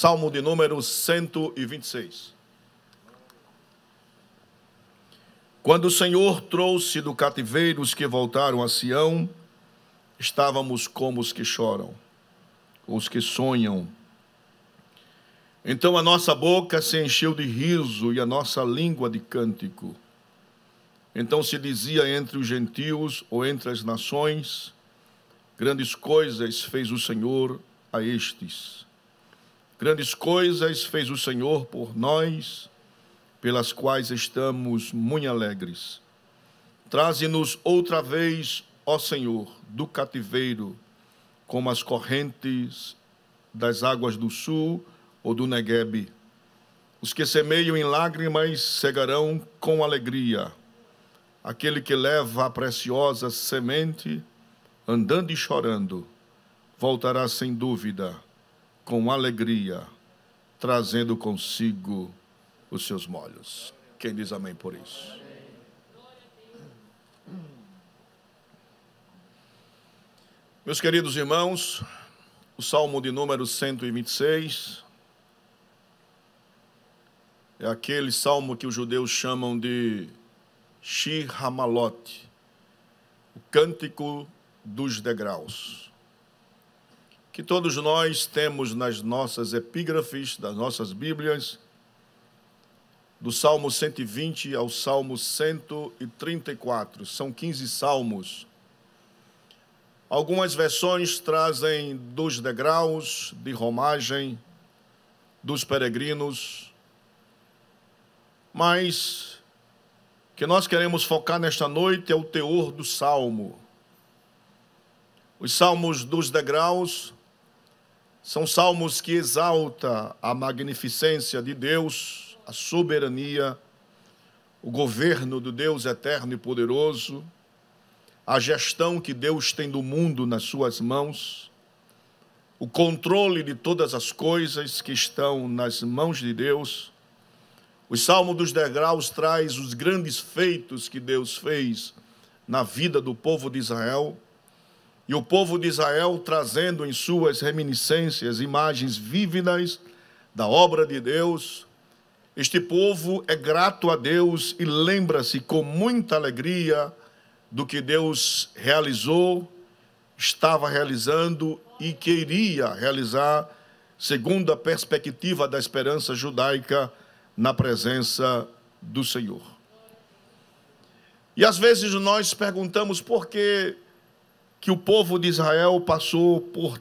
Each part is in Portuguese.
Salmo de número 126. Quando o Senhor trouxe do cativeiro os que voltaram a Sião, estávamos como os que choram, os que sonham. Então a nossa boca se encheu de riso e a nossa língua de cântico. Então se dizia entre os gentios ou entre as nações: Grandes coisas fez o Senhor a estes. Grandes coisas fez o Senhor por nós, pelas quais estamos muito alegres. Traze-nos outra vez, ó Senhor, do cativeiro, como as correntes das águas do sul ou do Neguebe. Os que semeiam em lágrimas cegarão com alegria. Aquele que leva a preciosa semente, andando e chorando, voltará sem dúvida com alegria, trazendo consigo os seus molhos. Quem diz amém por isso? Meus queridos irmãos, o Salmo de número 126 é aquele salmo que os judeus chamam de Shir Hamalot, o cântico dos degraus que todos nós temos nas nossas epígrafes, das nossas Bíblias, do Salmo 120 ao Salmo 134. São 15 salmos. Algumas versões trazem dos degraus de romagem, dos peregrinos, mas que nós queremos focar nesta noite é o teor do salmo. Os salmos dos degraus são salmos que exalta a magnificência de Deus, a soberania, o governo do Deus eterno e poderoso, a gestão que Deus tem do mundo nas suas mãos, o controle de todas as coisas que estão nas mãos de Deus. O Salmo dos Degraus traz os grandes feitos que Deus fez na vida do povo de Israel e o povo de Israel trazendo em suas reminiscências imagens vívidas da obra de Deus. Este povo é grato a Deus e lembra-se com muita alegria do que Deus realizou, estava realizando e queria realizar, segundo a perspectiva da esperança judaica na presença do Senhor. E às vezes nós perguntamos por que que o povo de Israel passou por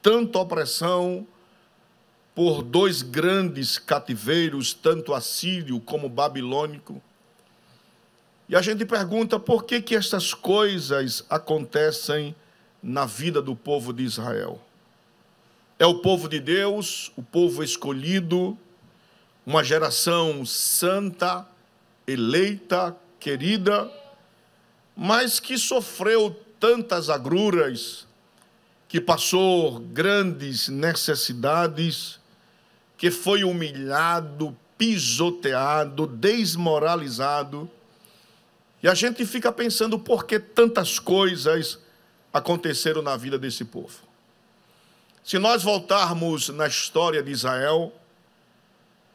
tanta opressão, por dois grandes cativeiros, tanto assírio como babilônico. E a gente pergunta por que, que estas coisas acontecem na vida do povo de Israel. É o povo de Deus, o povo escolhido, uma geração santa, eleita, querida, mas que sofreu tantas agruras, que passou grandes necessidades, que foi humilhado, pisoteado, desmoralizado. E a gente fica pensando por que tantas coisas aconteceram na vida desse povo. Se nós voltarmos na história de Israel,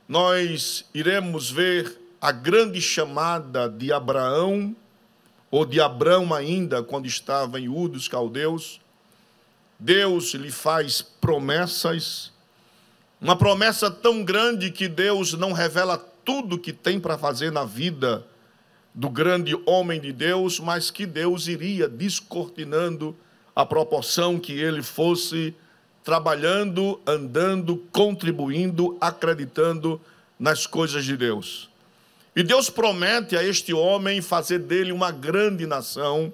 nós iremos ver a grande chamada de Abraão ou de Abraão ainda, quando estava em Ur dos Caldeus, Deus lhe faz promessas, uma promessa tão grande que Deus não revela tudo que tem para fazer na vida do grande homem de Deus, mas que Deus iria descortinando a proporção que ele fosse trabalhando, andando, contribuindo, acreditando nas coisas de Deus. E Deus promete a este homem fazer dele uma grande nação.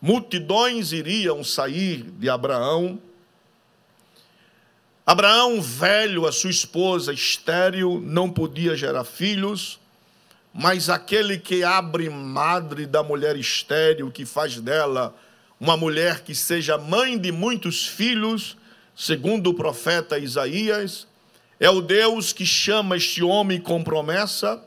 Multidões iriam sair de Abraão. Abraão, velho, a sua esposa estéril, não podia gerar filhos, mas aquele que abre madre da mulher estéril, que faz dela uma mulher que seja mãe de muitos filhos, segundo o profeta Isaías, é o Deus que chama este homem com promessa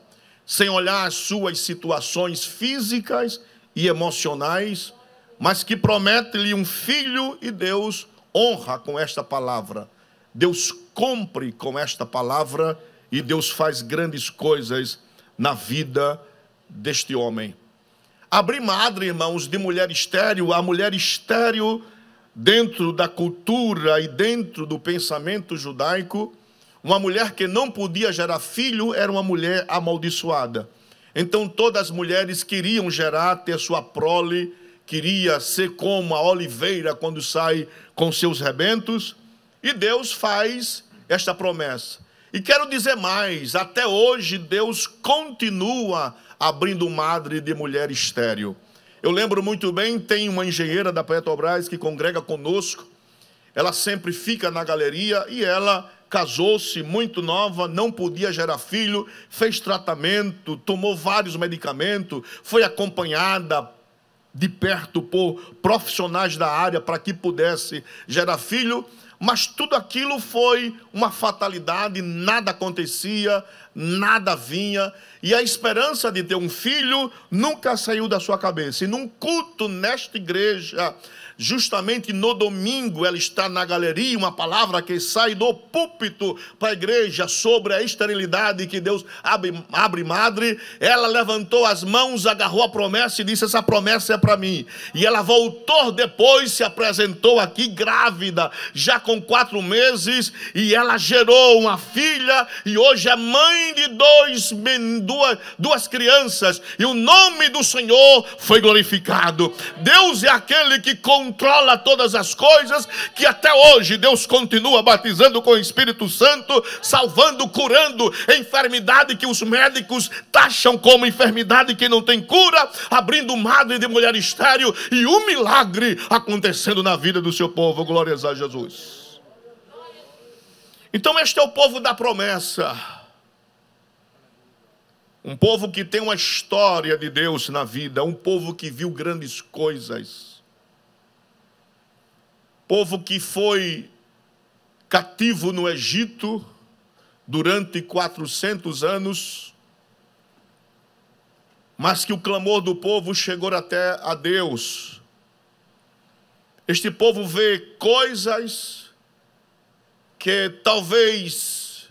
sem olhar as suas situações físicas e emocionais, mas que promete-lhe um filho e Deus honra com esta palavra. Deus cumpre com esta palavra e Deus faz grandes coisas na vida deste homem. Abrir madre, irmãos, de mulher estéril, a mulher estéril, dentro da cultura e dentro do pensamento judaico, uma mulher que não podia gerar filho era uma mulher amaldiçoada. Então todas as mulheres queriam gerar, ter sua prole, queria ser como a oliveira quando sai com seus rebentos, e Deus faz esta promessa. E quero dizer mais, até hoje Deus continua abrindo madre de mulher estéril. Eu lembro muito bem, tem uma engenheira da Petrobras que congrega conosco. Ela sempre fica na galeria e ela casou-se muito nova, não podia gerar filho, fez tratamento, tomou vários medicamentos, foi acompanhada de perto por profissionais da área para que pudesse gerar filho, mas tudo aquilo foi uma fatalidade, nada acontecia, nada vinha, e a esperança de ter um filho nunca saiu da sua cabeça. E num culto nesta igreja, justamente no domingo, ela está na galeria, uma palavra que sai do púlpito para a igreja sobre a esterilidade que Deus abre, abre madre. Ela levantou as mãos, agarrou a promessa e disse: Essa promessa é para mim. E ela voltou depois, se apresentou aqui grávida, já com quatro meses, e ela gerou uma filha, e hoje é mãe de dois, duas, duas crianças, e o nome do Senhor foi glorificado. Deus é aquele que com controla todas as coisas, que até hoje Deus continua batizando com o Espírito Santo, salvando, curando enfermidade que os médicos taxam como enfermidade que não tem cura, abrindo madre de mulher estéreo e um milagre acontecendo na vida do seu povo. Glórias a Jesus. Então, este é o povo da promessa. Um povo que tem uma história de Deus na vida, um povo que viu grandes coisas povo que foi cativo no Egito durante 400 anos, mas que o clamor do povo chegou até a Deus. Este povo vê coisas que talvez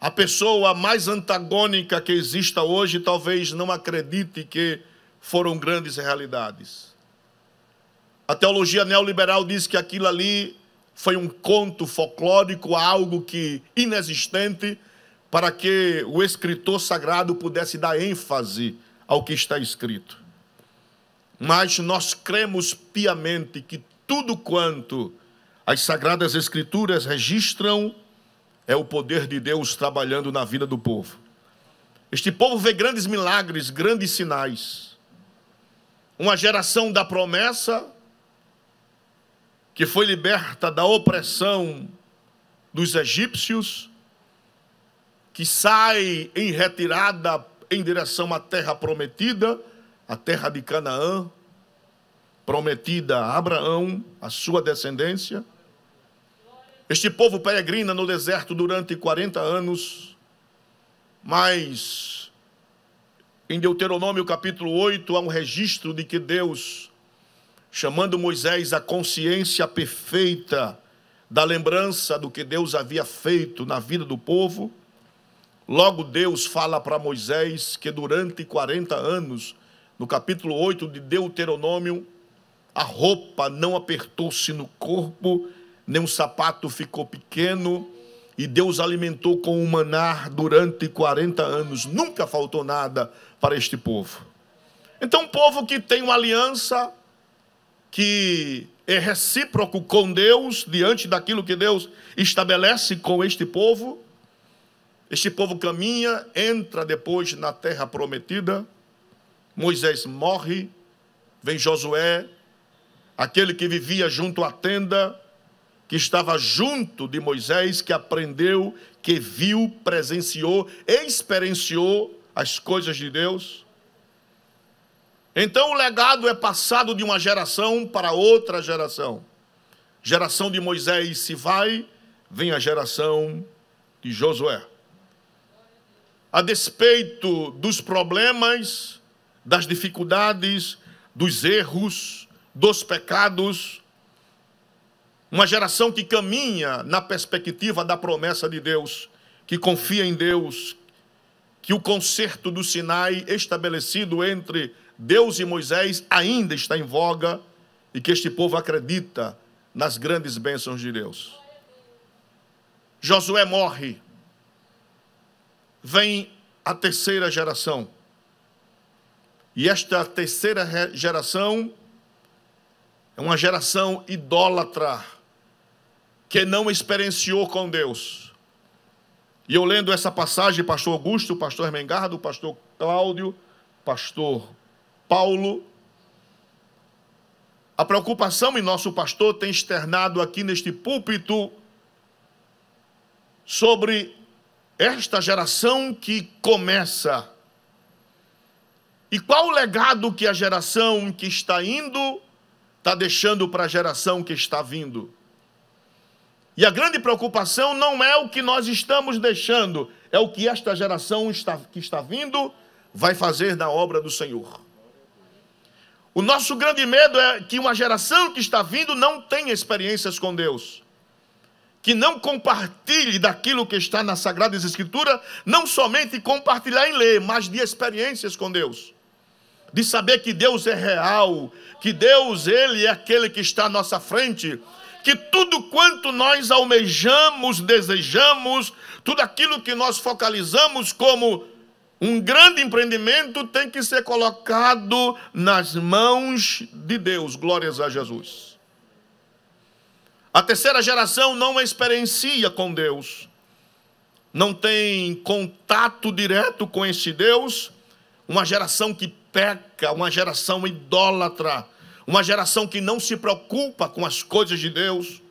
a pessoa mais antagônica que exista hoje talvez não acredite que foram grandes realidades. A teologia neoliberal diz que aquilo ali foi um conto folclórico, algo que inexistente, para que o escritor sagrado pudesse dar ênfase ao que está escrito. Mas nós cremos piamente que tudo quanto as sagradas escrituras registram é o poder de Deus trabalhando na vida do povo. Este povo vê grandes milagres, grandes sinais. Uma geração da promessa que foi liberta da opressão dos egípcios, que sai em retirada em direção à terra prometida, a terra de Canaã, prometida a Abraão, a sua descendência. Este povo peregrina no deserto durante 40 anos, mas em Deuteronômio capítulo 8 há um registro de que Deus chamando Moisés à consciência perfeita da lembrança do que Deus havia feito na vida do povo. Logo, Deus fala para Moisés que durante 40 anos, no capítulo 8 de Deuteronômio, a roupa não apertou-se no corpo, nem o sapato ficou pequeno, e Deus alimentou com o manar durante 40 anos. Nunca faltou nada para este povo. Então, um povo que tem uma aliança que é recíproco com Deus, diante daquilo que Deus estabelece com este povo. Este povo caminha, entra depois na terra prometida. Moisés morre, vem Josué, aquele que vivia junto à tenda, que estava junto de Moisés, que aprendeu, que viu, presenciou, experienciou as coisas de Deus. Então o legado é passado de uma geração para outra geração. Geração de Moisés se vai, vem a geração de Josué. A despeito dos problemas, das dificuldades, dos erros, dos pecados, uma geração que caminha na perspectiva da promessa de Deus, que confia em Deus, que o concerto do Sinai estabelecido entre Deus e Moisés ainda está em voga e que este povo acredita nas grandes bênçãos de Deus. Josué morre, vem a terceira geração. E esta terceira geração é uma geração idólatra, que não experienciou com Deus. E eu lendo essa passagem, pastor Augusto, pastor Mengardo, pastor Cláudio, pastor Paulo, a preocupação em nosso pastor tem externado aqui neste púlpito sobre esta geração que começa. E qual o legado que a geração que está indo está deixando para a geração que está vindo? E a grande preocupação não é o que nós estamos deixando, é o que esta geração está, que está vindo vai fazer na obra do Senhor. O nosso grande medo é que uma geração que está vindo não tenha experiências com Deus. Que não compartilhe daquilo que está nas Sagradas Escrituras, não somente compartilhar em ler, mas de experiências com Deus. De saber que Deus é real, que Deus, Ele é aquele que está à nossa frente, que tudo quanto nós almejamos, desejamos, tudo aquilo que nós focalizamos como um grande empreendimento tem que ser colocado nas mãos de Deus. Glórias a Jesus. A terceira geração não experiencia com Deus, não tem contato direto com esse Deus. Uma geração que peca, uma geração idólatra, uma geração que não se preocupa com as coisas de Deus,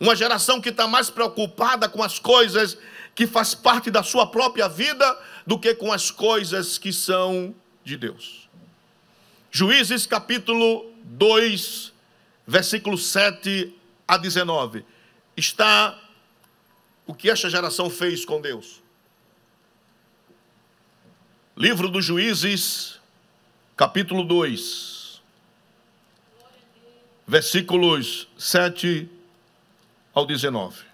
uma geração que está mais preocupada com as coisas que faz parte da sua própria vida do que com as coisas que são de Deus. Juízes capítulo 2, versículo 7 a 19. Está o que esta geração fez com Deus. Livro dos Juízes, capítulo 2, versículos 7 ao 19.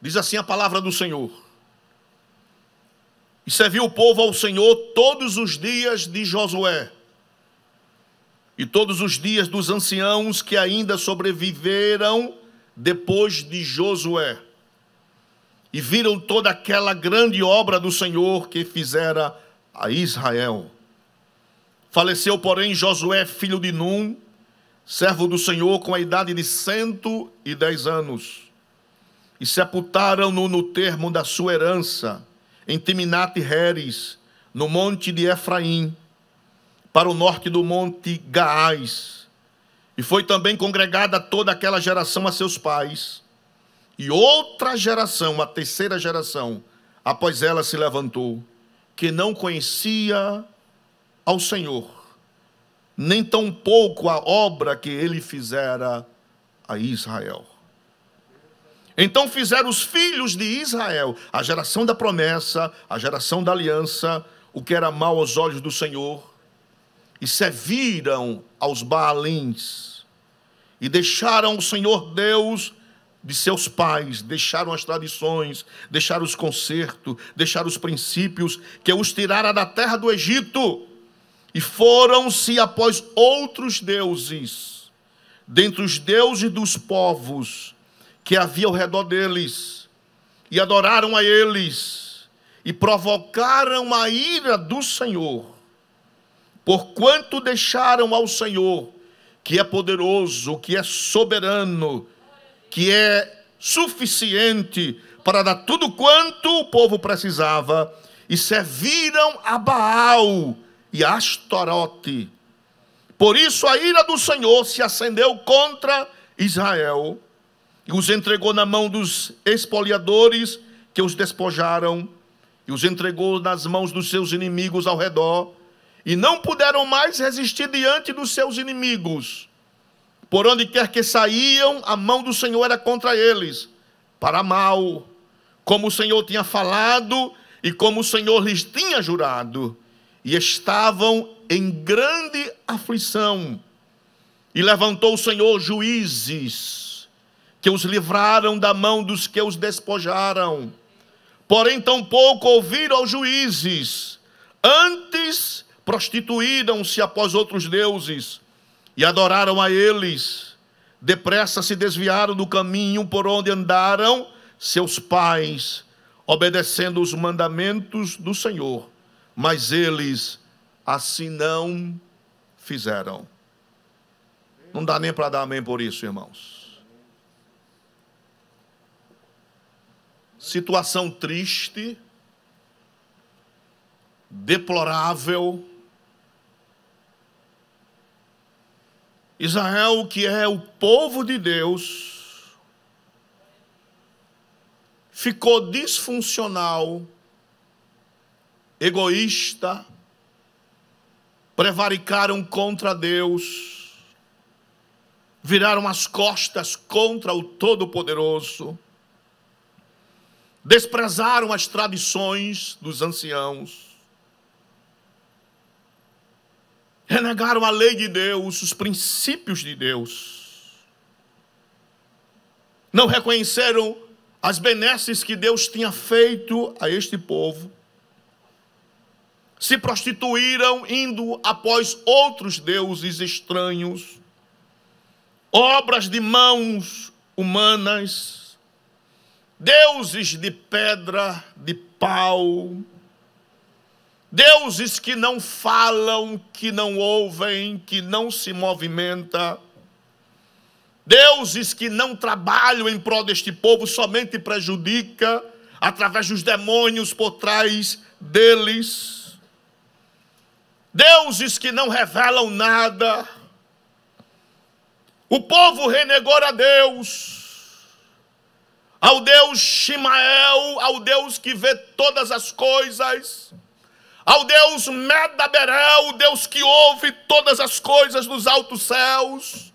Diz assim a palavra do Senhor. E serviu o povo ao Senhor todos os dias de Josué e todos os dias dos anciãos que ainda sobreviveram depois de Josué. E viram toda aquela grande obra do Senhor que fizera a Israel. Faleceu, porém, Josué, filho de Num, servo do Senhor, com a idade de cento e dez anos. E sepultaram-no no termo da sua herança em Timinat Heres, no monte de Efraim, para o norte do monte Gaás. E foi também congregada toda aquela geração a seus pais. E outra geração, a terceira geração, após ela se levantou, que não conhecia ao Senhor, nem tampouco a obra que ele fizera a Israel. Então fizeram os filhos de Israel, a geração da promessa, a geração da aliança, o que era mal aos olhos do Senhor, e serviram aos Baalins, e deixaram o Senhor Deus de seus pais, deixaram as tradições, deixaram os concertos, deixaram os princípios que os tirara da terra do Egito, e foram-se após outros deuses, dentre os deuses dos povos, que havia ao redor deles, e adoraram a eles, e provocaram a ira do Senhor, porquanto deixaram ao Senhor, que é poderoso, que é soberano, que é suficiente para dar tudo quanto o povo precisava, e serviram a Baal e a Astorote. Por isso a ira do Senhor se acendeu contra Israel e os entregou na mão dos espoliadores que os despojaram, e os entregou nas mãos dos seus inimigos ao redor, e não puderam mais resistir diante dos seus inimigos. Por onde quer que saíam, a mão do Senhor era contra eles, para mal, como o Senhor tinha falado e como o Senhor lhes tinha jurado, e estavam em grande aflição E levantou o Senhor juízes, que os livraram da mão dos que os despojaram. Porém, tampouco ouviram aos juízes, antes prostituíram-se após outros deuses e adoraram a eles. Depressa se desviaram do caminho por onde andaram seus pais, obedecendo os mandamentos do Senhor. Mas eles assim não fizeram. Não dá nem para dar amém por isso, irmãos. Situação triste, deplorável. Israel, que é o povo de Deus, ficou disfuncional, egoísta, prevaricaram contra Deus, viraram as costas contra o Todo-Poderoso, desprezaram as tradições dos anciãos, renegaram a lei de Deus, os princípios de Deus, não reconheceram as benesses que Deus tinha feito a este povo. Se prostituíram indo após outros deuses estranhos, obras de mãos humanas, deuses de pedra, de pau, deuses que não falam, que não ouvem, que não se movimenta, deuses que não trabalham em prol deste povo, somente prejudica através dos demônios por trás deles. Deuses que não revelam nada. O povo renegou a Deus, ao Deus Shimael, ao Deus que vê todas as coisas, ao Deus Medaberel, o Deus que ouve todas as coisas dos altos céus,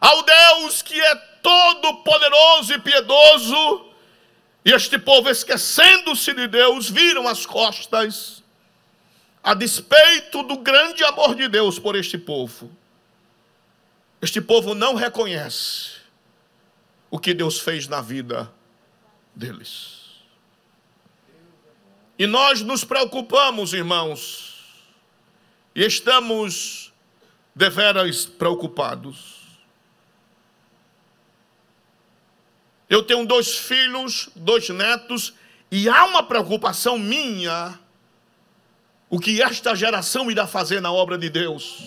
ao Deus que é todo poderoso e piedoso, e este povo, esquecendo-se de Deus, viram as costas a despeito do grande amor de Deus por este povo, este povo não reconhece o que Deus fez na vida deles. E nós nos preocupamos, irmãos, e estamos deveras preocupados. Eu tenho dois filhos, dois netos, e há uma preocupação minha o que esta geração irá fazer na obra de Deus.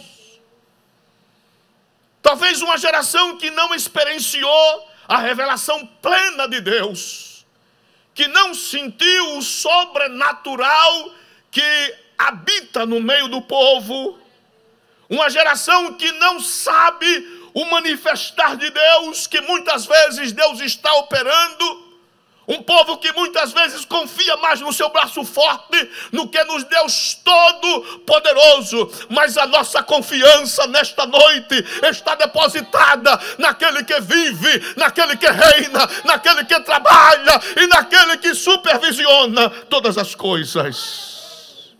Talvez uma geração que não experienciou a revelação plena de Deus, que não sentiu o sobrenatural que habita no meio do povo, uma geração que não sabe o manifestar de Deus, que muitas vezes Deus está operando, um povo que muitas vezes confia mais no seu braço forte no que nos Deus Todo-Poderoso. Mas a nossa confiança nesta noite está depositada naquele que vive, naquele que reina, naquele que trabalha e naquele que supervisiona todas as coisas.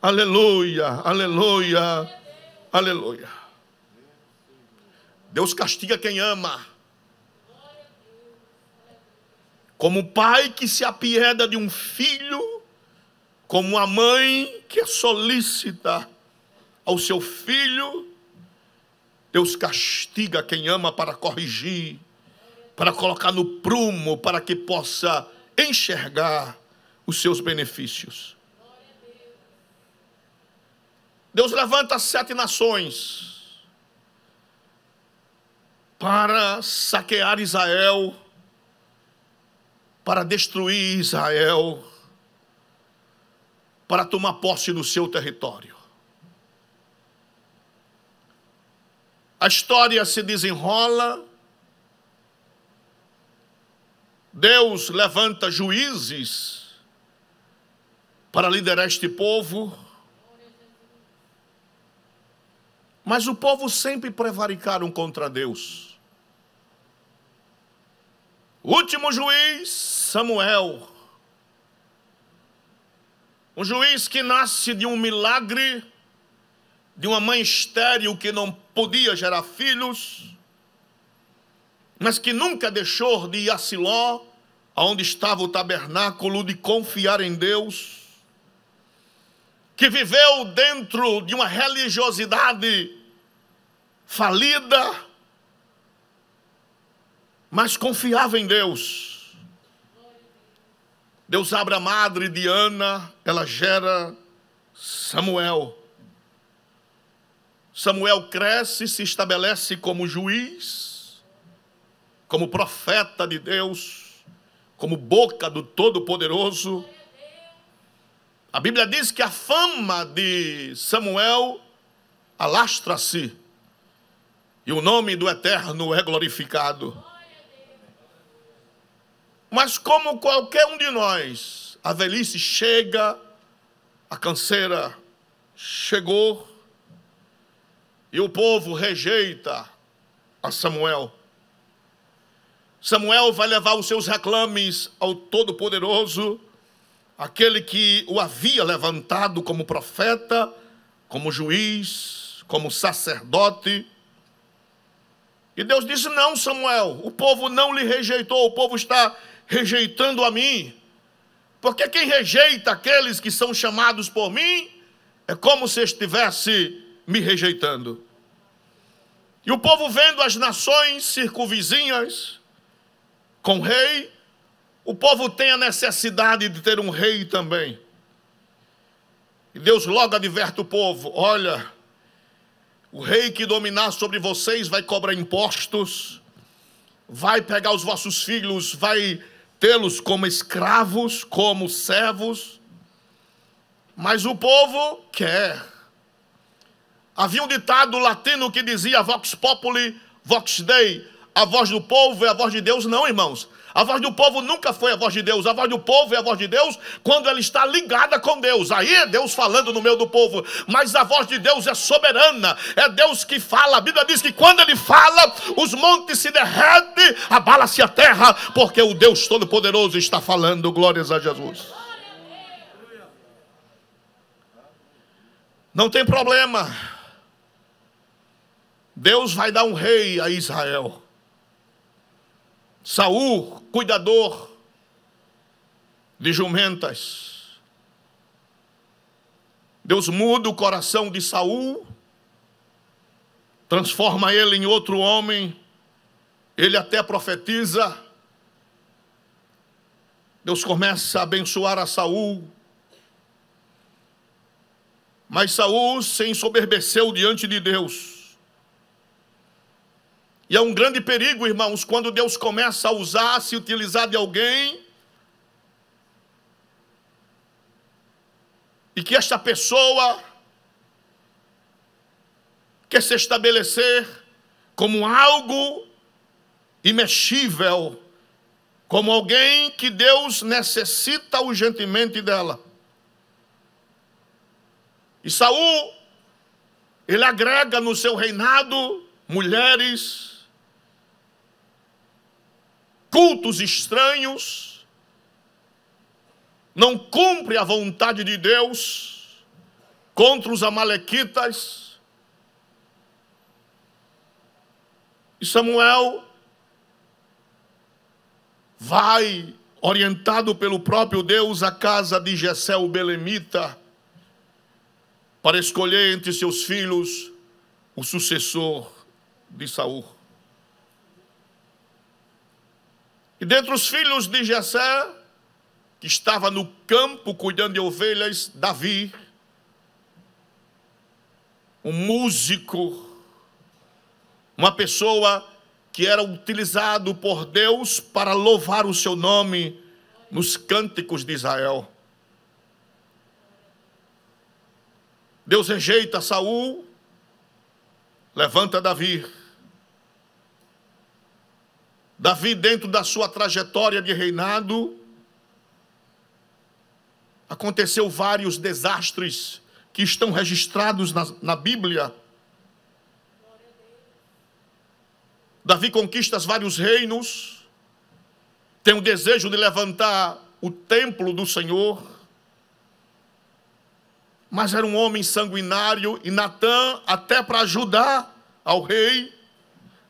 Aleluia, aleluia, aleluia. Deus castiga quem ama como pai que se apieda de um filho, como a mãe que é solícita ao seu filho, Deus castiga quem ama para corrigir, para colocar no prumo, para que possa enxergar os seus benefícios. Deus levanta sete nações para saquear Israel para destruir Israel, para tomar posse do seu território. A história se desenrola, Deus levanta juízes para liderar este povo, mas o povo sempre prevaricaram contra Deus. Último juiz, Samuel. Um juiz que nasce de um milagre, de uma mãe estéril que não podia gerar filhos, mas que nunca deixou de ir a Siló, onde estava o tabernáculo, de confiar em Deus, que viveu dentro de uma religiosidade falida, mas confiava em Deus. Deus abre a madre de Ana, ela gera Samuel. Samuel cresce e se estabelece como juiz, como profeta de Deus, como boca do Todo-Poderoso. A Bíblia diz que a fama de Samuel alastra-se e o nome do Eterno é glorificado. Mas, como qualquer um de nós, a velhice chega, a canseira chegou, e o povo rejeita a Samuel. Samuel vai levar os seus reclames ao Todo-Poderoso, aquele que o havia levantado como profeta, como juiz, como sacerdote. E Deus disse: Não, Samuel, o povo não lhe rejeitou, o povo está rejeitando a mim. Porque quem rejeita aqueles que são chamados por mim é como se estivesse me rejeitando. E o povo vendo as nações circunvizinhas com rei, o povo tem a necessidade de ter um rei também. E Deus logo adverte o povo: olha, o rei que dominar sobre vocês vai cobrar impostos, vai pegar os vossos filhos, vai tê-los como escravos, como servos, mas o povo quer. Havia um ditado latino que dizia vox populi, vox dei, a voz do povo é a voz de Deus, não, irmãos. A voz do povo nunca foi a voz de Deus. A voz do povo é a voz de Deus quando ela está ligada com Deus. Aí é Deus falando no meio do povo. Mas a voz de Deus é soberana. É Deus que fala. A Bíblia diz que quando ele fala, os montes se derretem, abala-se a terra, porque o Deus Todo-Poderoso está falando. Glórias a Jesus. Não tem problema. Deus vai dar um rei a Israel. Saul, cuidador de jumentas. Deus muda o coração de Saul, transforma ele em outro homem. Ele até profetiza. Deus começa a abençoar a Saul. Mas Saul se ensoberbeceu diante de Deus. E é um grande perigo, irmãos, quando Deus começa a usar, se utilizar de alguém, e que esta pessoa quer se estabelecer como algo imexível, como alguém que Deus necessita urgentemente dela. E Saul, ele agrega no seu reinado mulheres, cultos estranhos, não cumpre a vontade de Deus contra os amalequitas. E Samuel vai, orientado pelo próprio Deus, à casa de Jessé o Belemita, para escolher entre seus filhos o sucessor de Saul. E dentre os filhos de Jessé, que estava no campo cuidando de ovelhas, Davi, um músico, uma pessoa que era utilizado por Deus para louvar o seu nome nos cânticos de Israel. Deus rejeita Saul, levanta Davi. Davi, dentro da sua trajetória de reinado, aconteceu vários desastres que estão registrados na, na Bíblia. Davi conquista vários reinos, tem o desejo de levantar o templo do Senhor. mas era um homem sanguinário, e Natã, até para ajudar ao rei,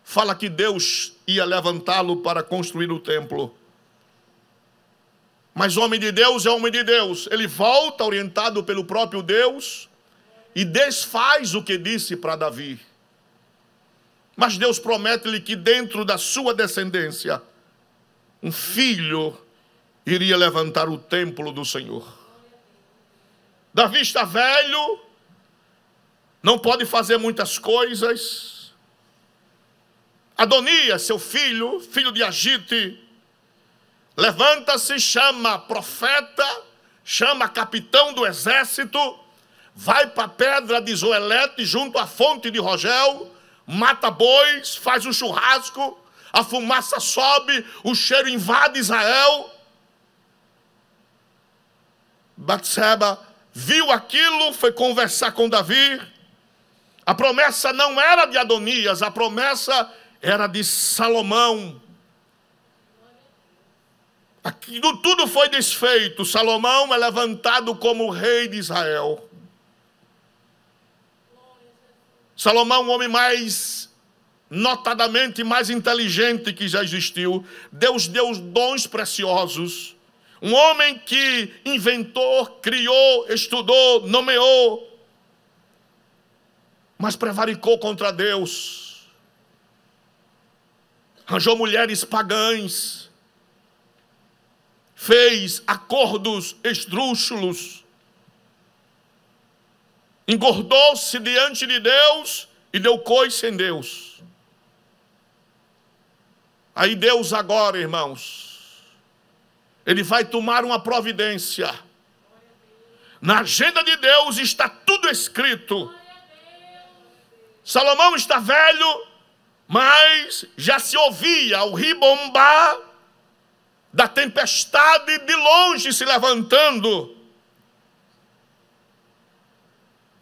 fala que Deus ia levantá-lo para construir o templo. Mas homem de Deus é homem de Deus. Ele volta orientado pelo próprio Deus e desfaz o que disse para Davi. Mas Deus promete-lhe que dentro da sua descendência, um filho iria levantar o templo do Senhor. Davi está velho, não pode fazer muitas coisas. Adonias, seu filho, filho de Agite, levanta-se, chama profeta, chama capitão do exército, vai para a pedra de Zoelete, junto à fonte de Rogel, mata bois, faz um churrasco, a fumaça sobe, o cheiro invade Israel. Batseba viu aquilo, foi conversar com Davi. A promessa não era de Adonias, a promessa era de Salomão. Aquilo tudo foi desfeito. Salomão é levantado como rei de Israel. Salomão, o homem mais notadamente mais inteligente que já existiu. Deus deu dons preciosos. Um homem que inventou, criou, estudou, nomeou, mas prevaricou contra Deus. Arranjou mulheres pagãs, fez acordos esdrúxulos, engordou-se diante de Deus e deu coice em Deus. Aí Deus agora, irmãos, ele vai tomar uma providência. Na agenda de Deus está tudo escrito. Salomão está velho, mas já se ouvia o ribombar da tempestade de longe se levantando.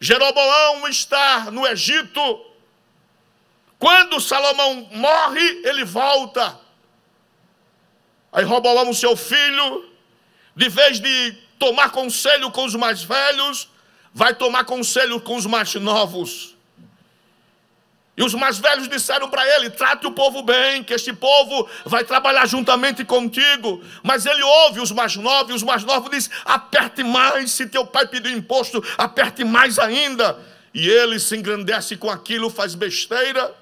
Jeroboão está no Egito. Quando Salomão morre, ele volta. Aí Roboão, seu filho, de vez de tomar conselho com os mais velhos, vai tomar conselho com os mais novos. E os mais velhos disseram para ele: trate o povo bem, que este povo vai trabalhar juntamente contigo. Mas ele ouve os mais novos, e os mais novos dizem: aperte mais, se teu pai pediu imposto, aperte mais ainda. E ele se engrandece com aquilo, faz besteira.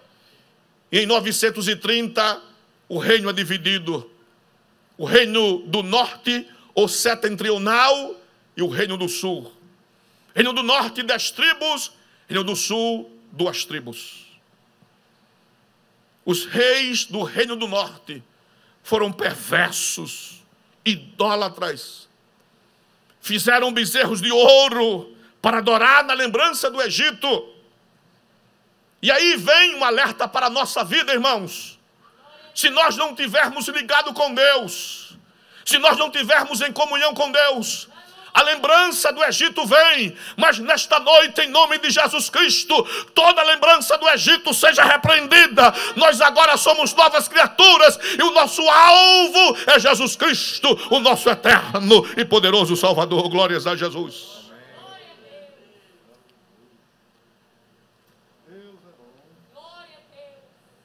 E em 930, o reino é dividido: o reino do norte, ou setentrional, e o reino do sul. Reino do norte, dez tribos, reino do sul, duas tribos. Os reis do reino do norte foram perversos, idólatras. Fizeram bezerros de ouro para adorar na lembrança do Egito. E aí vem um alerta para a nossa vida, irmãos. Se nós não tivermos ligado com Deus, se nós não tivermos em comunhão com Deus, a lembrança do Egito vem, mas nesta noite, em nome de Jesus Cristo, toda lembrança do Egito seja repreendida. Nós agora somos novas criaturas e o nosso alvo é Jesus Cristo, o nosso eterno e poderoso Salvador. Glórias a Jesus.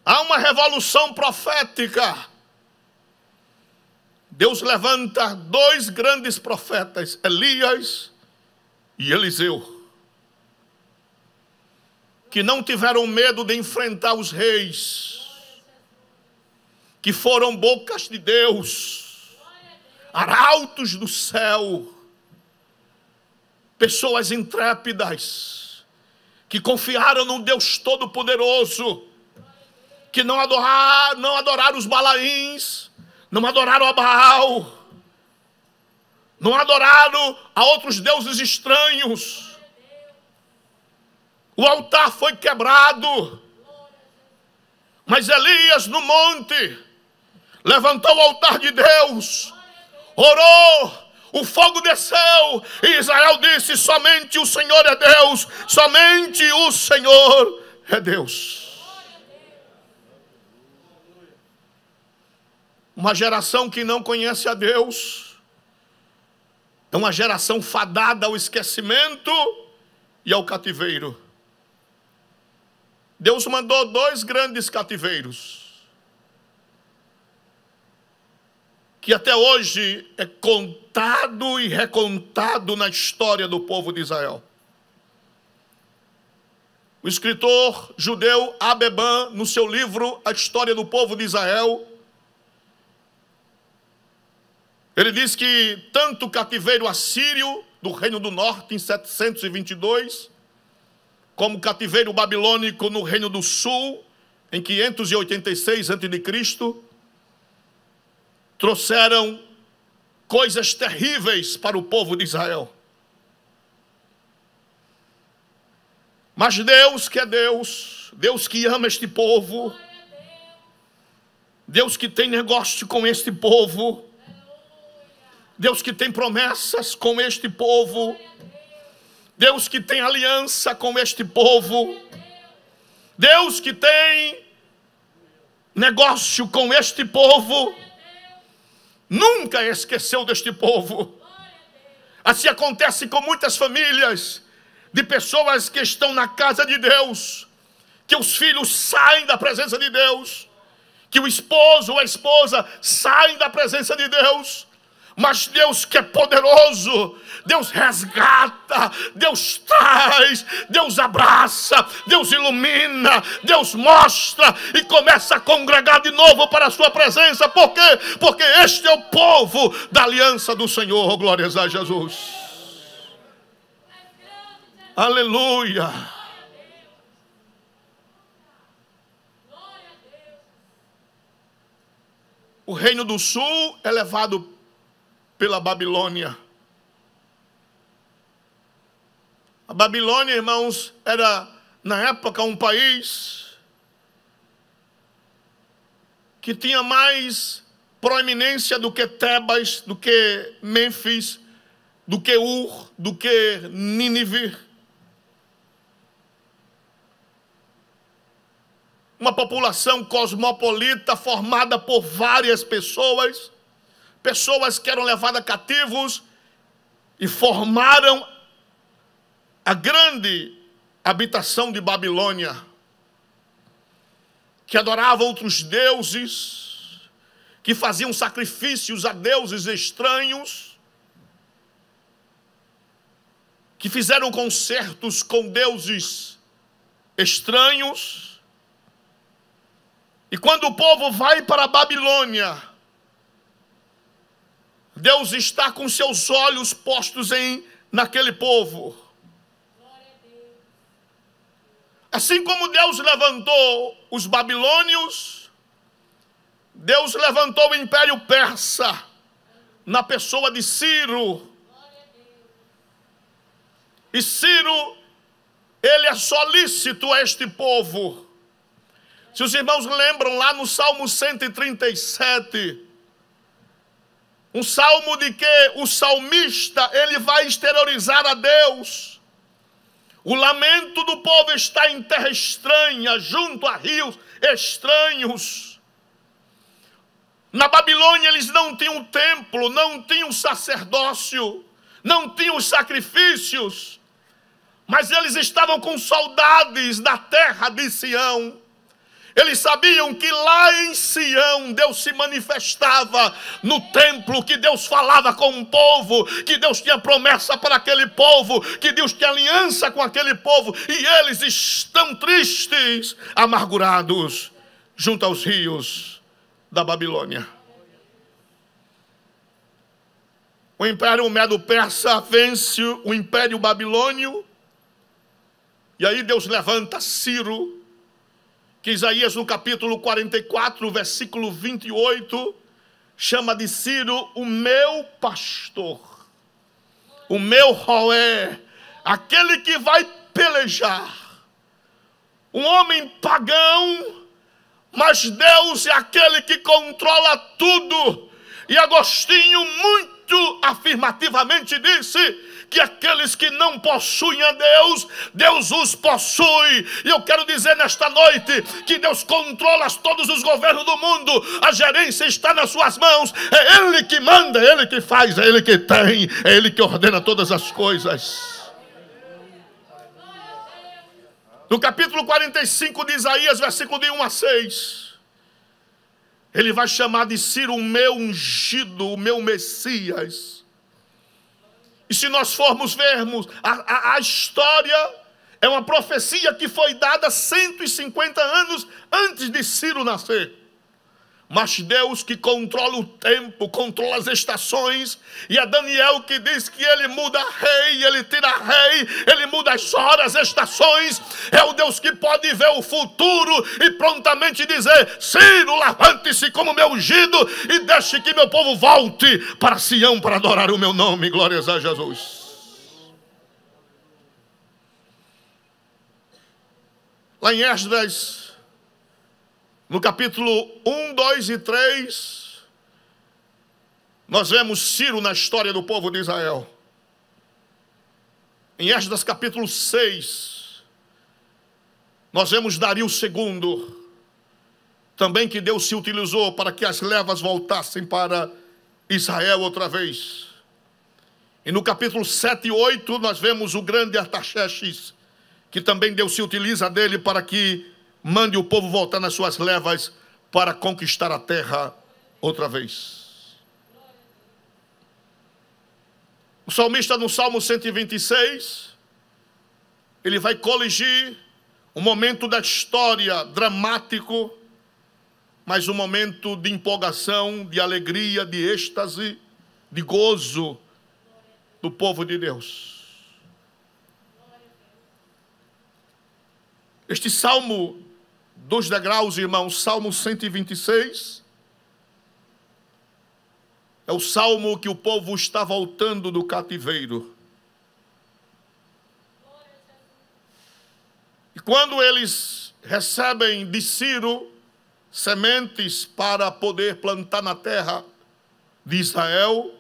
Há uma revolução profética Deus levanta dois grandes profetas, Elias e Eliseu, que não tiveram medo de enfrentar os reis, que foram bocas de Deus, arautos do céu, pessoas intrépidas, que confiaram no Deus Todo-Poderoso, que não adoraram, não adoraram os balaíns, não adoraram a Baal, não adoraram a outros deuses estranhos. O altar foi quebrado, mas Elias no monte levantou o altar de Deus, orou, o fogo desceu, e Israel disse: somente o Senhor é Deus, somente o Senhor é Deus. Uma geração que não conhece a Deus, É uma geração fadada ao esquecimento e ao cativeiro. Deus mandou dois grandes cativeiros, que até hoje é contado e recontado na história do povo de Israel. O escritor judeu Abeban, no seu livro A História do Povo de Israel, ele diz que tanto o cativeiro assírio do Reino do Norte em 722, como o cativeiro babilônico no Reino do Sul em 586 a.C., trouxeram coisas terríveis para o povo de Israel. Mas Deus que é Deus, Deus que ama este povo, Deus que tem negócio com este povo, Deus que tem promessas com este povo. Deus que tem aliança com este povo. Deus que tem negócio com este povo. Nunca esqueceu deste povo. Assim acontece com muitas famílias de pessoas que estão na casa de Deus, que os filhos saem da presença de Deus, que o esposo ou a esposa saem da presença de Deus, mas Deus que é poderoso, Deus resgata, Deus traz, Deus abraça, Deus ilumina, Deus mostra e começa a congregar de novo para a sua presença. Por quê? Porque este é o povo da aliança do Senhor. Glórias a Jesus. Aleluia. O reino do sul é levado pela Babilônia. A Babilônia, irmãos, era na época um país que tinha mais proeminência do que Tebas, do que Mênfis, do que Ur, do que Nínive. Uma população cosmopolita formada por várias pessoas pessoas que eram levadas cativos e formaram a grande habitação de Babilônia, que adorava outros deuses, que faziam sacrifícios a deuses estranhos, que fizeram concertos com deuses estranhos. E quando o povo vai para a Babilônia, Deus está com seus olhos postos em naquele povo. Assim como Deus levantou os babilônios, Deus levantou o império persa na pessoa de Ciro. E Ciro, ele é solícito a este povo. Se os irmãos lembram lá no Salmo 137, um salmo de que o salmista ele vai exteriorizar a Deus. O lamento do povo está em terra estranha, junto a rios estranhos. Na Babilônia eles não tinham templo, não tinham sacerdócio, não tinham sacrifícios, mas eles estavam com saudades da terra de Sião. Eles sabiam que lá em Sião Deus se manifestava no templo, que Deus falava com o povo, que Deus tinha promessa para aquele povo, que Deus tinha aliança com aquele povo, e eles estão tristes, amargurados, junto aos rios da Babilônia. O império medo-persa vence o império babilônio, e aí Deus levanta Ciro, que Isaías no capítulo 44, versículo 28, chama de Ciro o meu pastor, o meu roé, aquele que vai pelejar. Um homem pagão, mas Deus é aquele que controla tudo. E Agostinho, muito muito afirmativamente disse que aqueles que não possuem a Deus, Deus os possui. E eu quero dizer nesta noite que Deus controla todos os governos do mundo, a gerência está nas suas mãos, é Ele que manda, é Ele que faz, é Ele que tem, é Ele que ordena todas as coisas. No capítulo 45 de Isaías, versículo de 1 a 6. Ele vai chamar de Ciro o meu ungido, o meu Messias. E se nós formos vermos a, a, a história, é uma profecia que foi dada 150 anos antes de Ciro nascer. Mas Deus que controla o tempo, controla as estações, e é Daniel que diz que ele muda rei, ele tira rei, ele muda as horas, as estações, é o Deus que pode ver o futuro e prontamente dizer: Ciro, levante-se como meu ungido e deixe que meu povo volte para Sião para adorar o meu nome. Glórias a Jesus. Lá em Esdras no capítulo 1, 2 e 3, nós vemos Ciro na história do povo de Israel. Em Esdras capítulo 6, nós vemos Dario II, também que Deus se utilizou para que as levas voltassem para Israel outra vez. E no capítulo 7 e 8, nós vemos o grande Artaxerxes, que também Deus se utiliza dele para que mande o povo voltar nas suas levas para conquistar a terra outra vez. O salmista no Salmo 126, ele vai coligir um momento da história dramático, mas um momento de empolgação, de alegria, de êxtase, de gozo do povo de Deus. Este salmo dos degraus, irmãos, Salmo 126. É o salmo que o povo está voltando do cativeiro. E quando eles recebem de Ciro sementes para poder plantar na terra de Israel,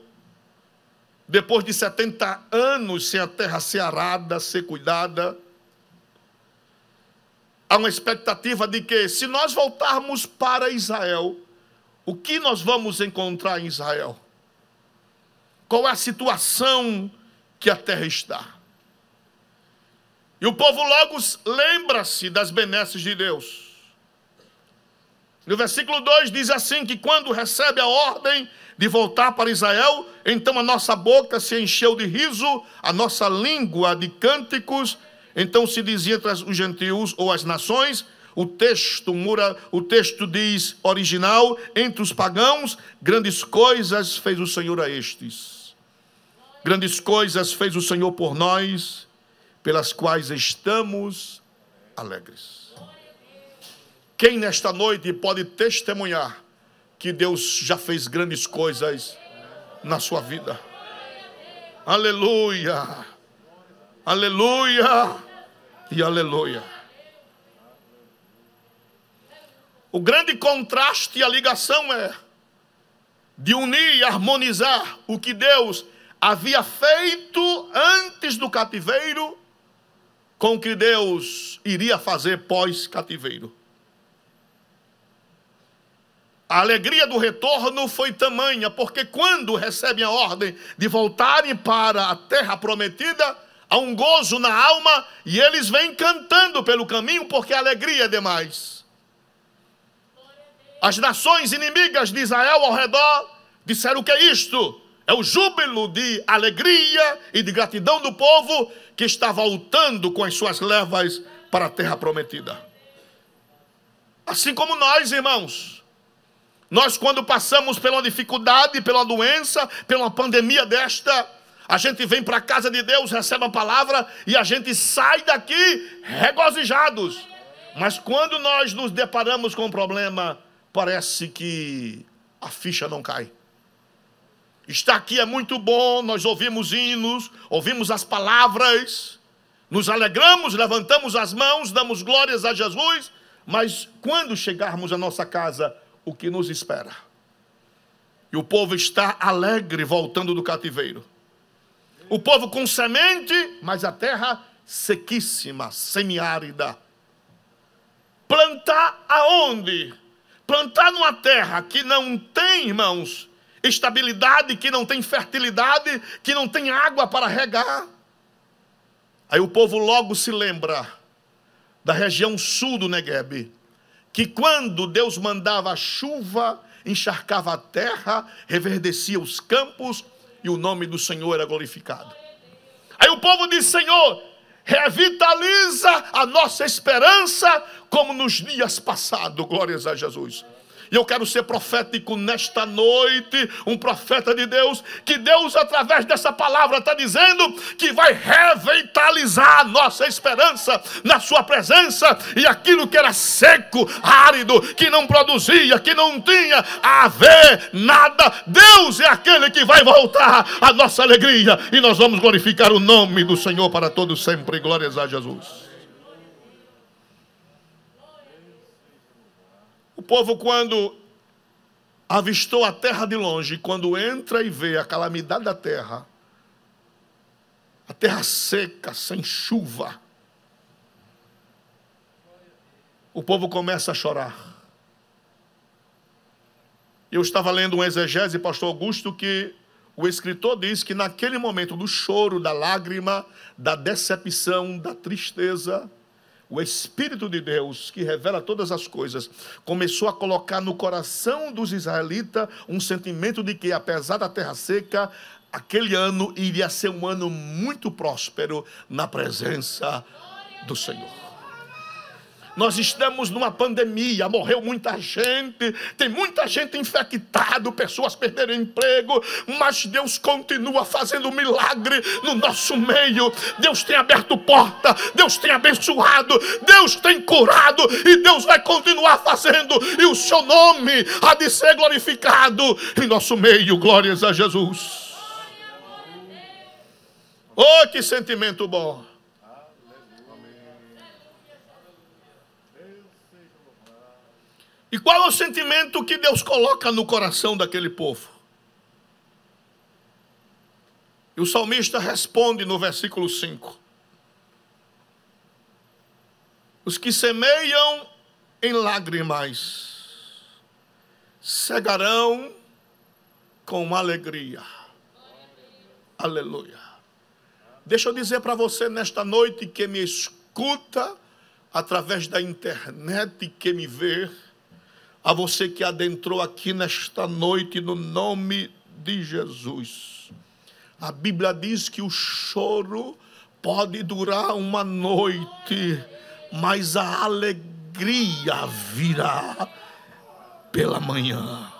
depois de 70 anos sem a terra ser arada, ser cuidada, há uma expectativa de que, se nós voltarmos para Israel, o que nós vamos encontrar em Israel? Qual é a situação que a terra está? E o povo logo lembra-se das benesses de Deus. No versículo 2 diz assim: que quando recebe a ordem de voltar para Israel, então a nossa boca se encheu de riso, a nossa língua de cânticos então se dizia entre os gentios ou as nações, o texto mura, o texto diz original, entre os pagãos, grandes coisas fez o Senhor a estes. Grandes coisas fez o Senhor por nós, pelas quais estamos alegres. Quem nesta noite pode testemunhar que Deus já fez grandes coisas na sua vida? Aleluia! Aleluia! e aleluia. O grande contraste e a ligação é de unir e harmonizar o que Deus havia feito antes do cativeiro com o que Deus iria fazer pós-cativeiro. A alegria do retorno foi tamanha, porque quando recebem a ordem de voltarem para a terra prometida, há um gozo na alma e eles vêm cantando pelo caminho porque a alegria é demais. As nações inimigas de Israel ao redor disseram o que é isto? É o júbilo de alegria e de gratidão do povo que está voltando com as suas levas para a terra prometida. Assim como nós, irmãos, nós quando passamos pela dificuldade, pela doença, pela pandemia desta, a gente vem para a casa de Deus, recebe a palavra e a gente sai daqui regozijados. Mas quando nós nos deparamos com um problema, parece que a ficha não cai. Estar aqui é muito bom, nós ouvimos hinos, ouvimos as palavras, nos alegramos, levantamos as mãos, damos glórias a Jesus, mas quando chegarmos à nossa casa, o que nos espera? E o povo está alegre voltando do cativeiro. O povo com semente, mas a terra sequíssima, semiárida. Plantar aonde? Plantar numa terra que não tem, irmãos, estabilidade, que não tem fertilidade, que não tem água para regar. Aí o povo logo se lembra da região sul do Negueb, que quando Deus mandava a chuva, encharcava a terra, reverdecia os campos e o nome do Senhor era glorificado. Aí o povo diz: Senhor, revitaliza a nossa esperança como nos dias passados. Glórias a Jesus. E eu quero ser profético nesta noite, um profeta de Deus, que Deus, através dessa palavra, está dizendo que vai revitalizar a nossa esperança na Sua presença e aquilo que era seco, árido, que não produzia, que não tinha a ver nada. Deus é aquele que vai voltar a nossa alegria e nós vamos glorificar o nome do Senhor para todos sempre. Glórias a Jesus. Povo, quando avistou a terra de longe, quando entra e vê a calamidade da terra, a terra seca, sem chuva, o povo começa a chorar. Eu estava lendo um exegese, pastor Augusto, que o escritor diz que naquele momento do choro, da lágrima, da decepção, da tristeza, o Espírito de Deus, que revela todas as coisas, começou a colocar no coração dos israelitas um sentimento de que, apesar da terra seca, aquele ano iria ser um ano muito próspero na presença do Senhor. Nós estamos numa pandemia, morreu muita gente, tem muita gente infectada, pessoas perderam emprego, mas Deus continua fazendo milagre no nosso meio. Deus tem aberto porta, Deus tem abençoado, Deus tem curado e Deus vai continuar fazendo. E o seu nome há de ser glorificado em nosso meio. Glórias a Jesus. Oh, que sentimento bom! E qual é o sentimento que Deus coloca no coração daquele povo? E o salmista responde no versículo 5: Os que semeiam em lágrimas cegarão com alegria. Aleluia. Deixa eu dizer para você nesta noite que me escuta através da internet que me vê a você que adentrou aqui nesta noite, no nome de Jesus. A Bíblia diz que o choro pode durar uma noite, mas a alegria virá pela manhã.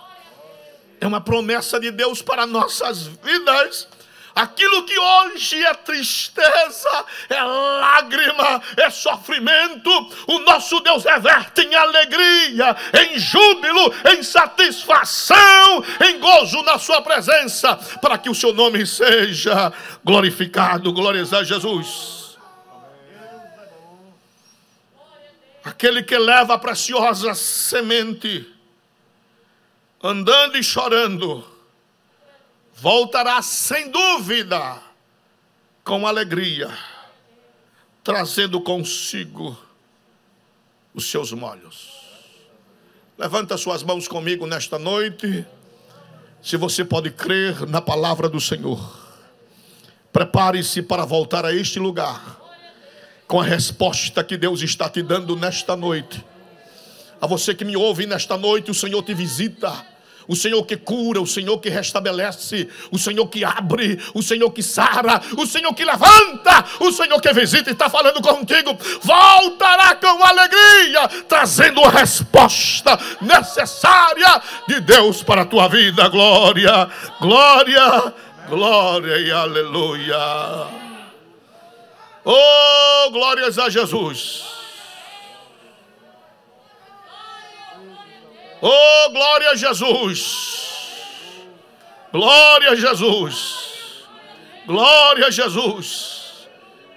É uma promessa de Deus para nossas vidas Aquilo que hoje é tristeza, é lágrima, é sofrimento, o nosso Deus reverte em alegria, em júbilo, em satisfação, em gozo na Sua presença, para que o Seu nome seja glorificado. Glórias a Jesus. Aquele que leva a preciosa semente, andando e chorando, voltará sem dúvida com alegria, trazendo consigo os seus molhos. Levanta suas mãos comigo nesta noite. Se você pode crer na palavra do Senhor, prepare-se para voltar a este lugar com a resposta que Deus está te dando nesta noite. A você que me ouve nesta noite, o Senhor te visita o Senhor que cura, o Senhor que restabelece, o Senhor que abre, o Senhor que sara, o Senhor que levanta, o Senhor que visita e está falando contigo, voltará com alegria, trazendo a resposta necessária de Deus para a tua vida. Glória, glória, glória e aleluia. Oh, glórias a Jesus. Oh, glória a Jesus! Glória a Jesus! Glória a Jesus!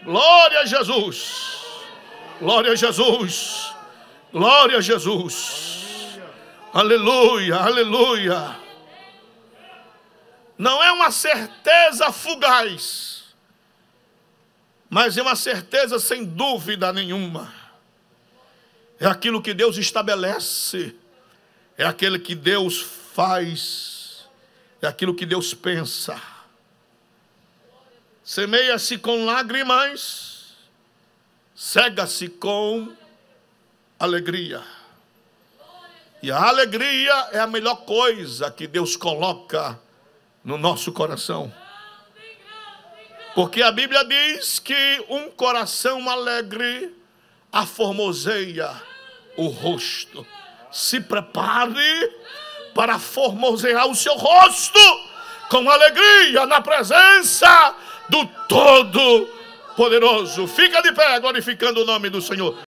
Glória a Jesus! Glória a Jesus! Glória a Jesus! Aleluia, aleluia! não é uma certeza fugaz, mas é uma certeza sem dúvida nenhuma. É aquilo que Deus estabelece, é aquele que Deus faz, é aquilo que Deus pensa. Semeia-se com lágrimas, cega-se com alegria. E a alegria é a melhor coisa que Deus coloca no nosso coração. Porque a Bíblia diz que um coração alegre aformoseia o rosto. Se prepare para formosear o seu rosto com alegria na presença do Todo-Poderoso. Fica de pé glorificando o nome do Senhor.